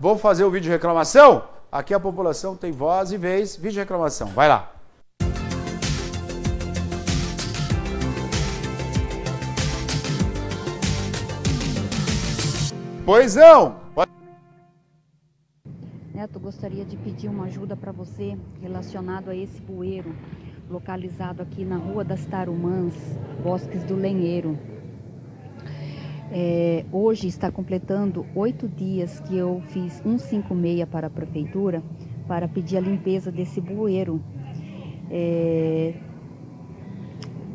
Vou fazer o vídeo de reclamação? Aqui a população tem voz e vez. Vídeo de reclamação. Vai lá. Pois não. Neto, gostaria de pedir uma ajuda para você relacionado a esse bueiro localizado aqui na Rua das Tarumãs, Bosques do Lenheiro. É, hoje está completando oito dias que eu fiz 156 para a prefeitura para pedir a limpeza desse bueiro. É,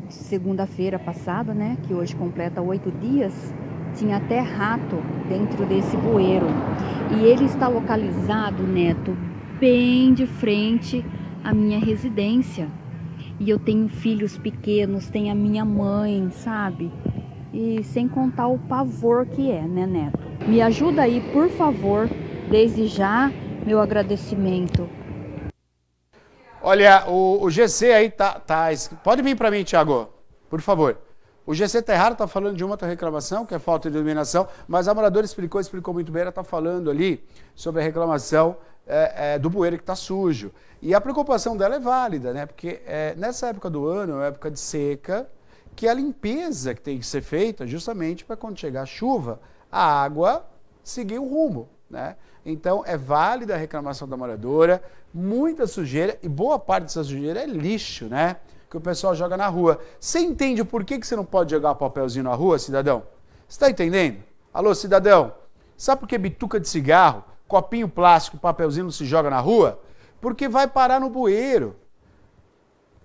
Segunda-feira passada, né, que hoje completa oito dias, tinha até rato dentro desse bueiro. E ele está localizado, Neto, bem de frente à minha residência. E eu tenho filhos pequenos, tenho a minha mãe, sabe? E sem contar o pavor que é, né, Neto? Me ajuda aí, por favor, desde já, meu agradecimento. Olha, o, o GC aí tá, tá. Pode vir para mim, Tiago, por favor. O GC Terraro está falando de uma outra reclamação, que é falta de iluminação, mas a moradora explicou, explicou muito bem, ela está falando ali sobre a reclamação é, é, do bueiro que está sujo. E a preocupação dela é válida, né? Porque é, nessa época do ano, é época de seca, que a limpeza que tem que ser feita justamente para quando chegar a chuva, a água seguir o rumo, né? Então é válida a reclamação da moradora, muita sujeira, e boa parte dessa sujeira é lixo, né? que o pessoal joga na rua. Você entende por que, que você não pode jogar papelzinho na rua, cidadão? Está entendendo? Alô, cidadão? Sabe por que bituca de cigarro, copinho plástico, papelzinho não se joga na rua? Porque vai parar no bueiro.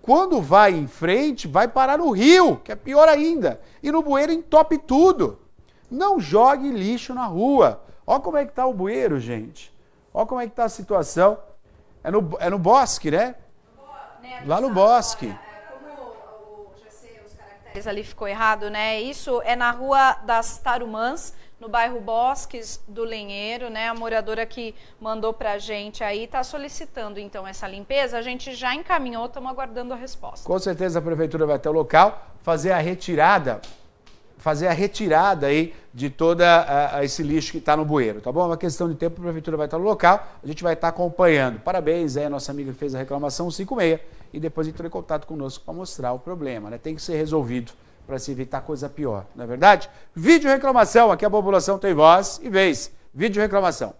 Quando vai em frente, vai parar no rio, que é pior ainda. E no bueiro entope tudo. Não jogue lixo na rua. Olha como é que está o bueiro, gente. Olha como é que está a situação. É no, é no bosque, né? Lá no bosque ali ficou errado, né? Isso é na Rua das Tarumãs, no bairro Bosques do Lenheiro, né? A moradora que mandou pra gente aí está solicitando então essa limpeza. A gente já encaminhou, estamos aguardando a resposta. Com certeza a prefeitura vai até o local fazer a retirada, fazer a retirada aí de todo esse lixo que está no bueiro, tá bom? É uma questão de tempo, a prefeitura vai estar no local, a gente vai estar acompanhando. Parabéns aí a nossa amiga que fez a reclamação 56 e depois entrou em contato conosco para mostrar o problema, né? Tem que ser resolvido para se evitar coisa pior, não é verdade? Vídeo reclamação, aqui a população tem voz e vez. Vídeo reclamação.